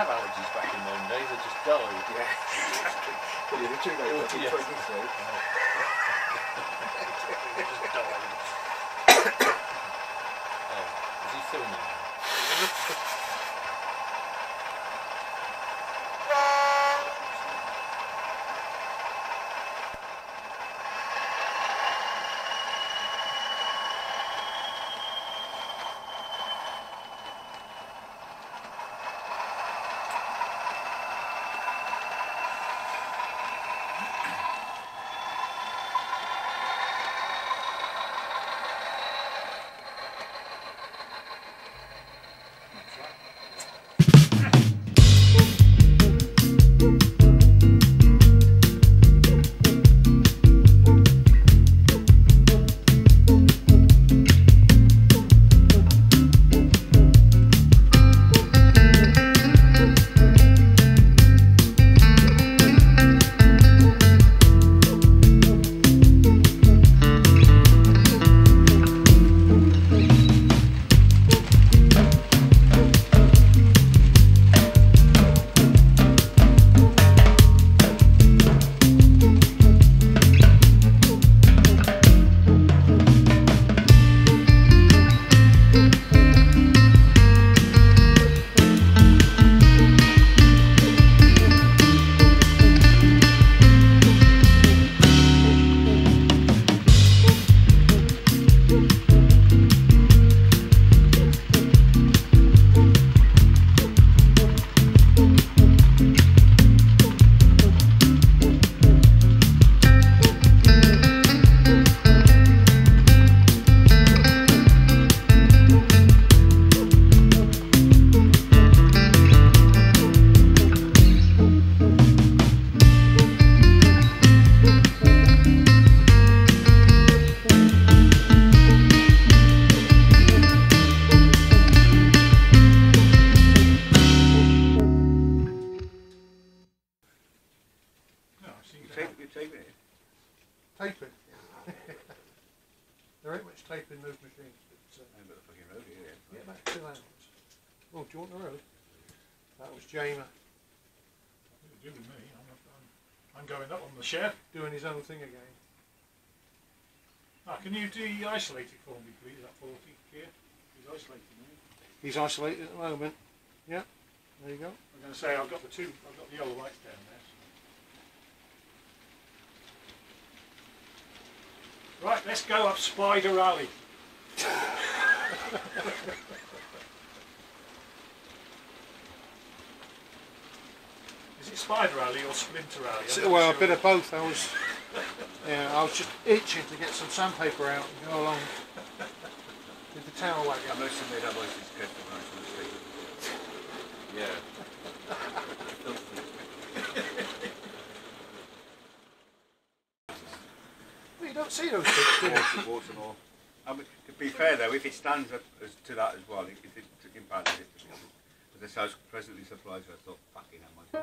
have allergies back in them days, they just died. Well, you're too late, Yeah. 23. They just died. oh, is he filming Jamer me. I'm, I'm, I'm going up on the shed. doing his own thing again. Ah, can you de-isolate it for me, please? That 40 gear. He's isolated me. He's isolated at the moment. Yeah, there you go. I'm going to say I've got the two. I've got the yellow lights down there. so- Right, let's go up Spider Alley. it Spider Alley or Splinter Alley? I'm So, not well, a bit of both. I was, yeah, I was just itching to get some sandpaper out and go along with the towel I wagon. must admit that voice is good for nice on the. Yeah. Well, you don't see those bits, do you? Water, water more. I mean, to be fair though, if it stands up as to that as well, it, it, it, it impacts it. But this house presently supplies her, I thought, fucking hell,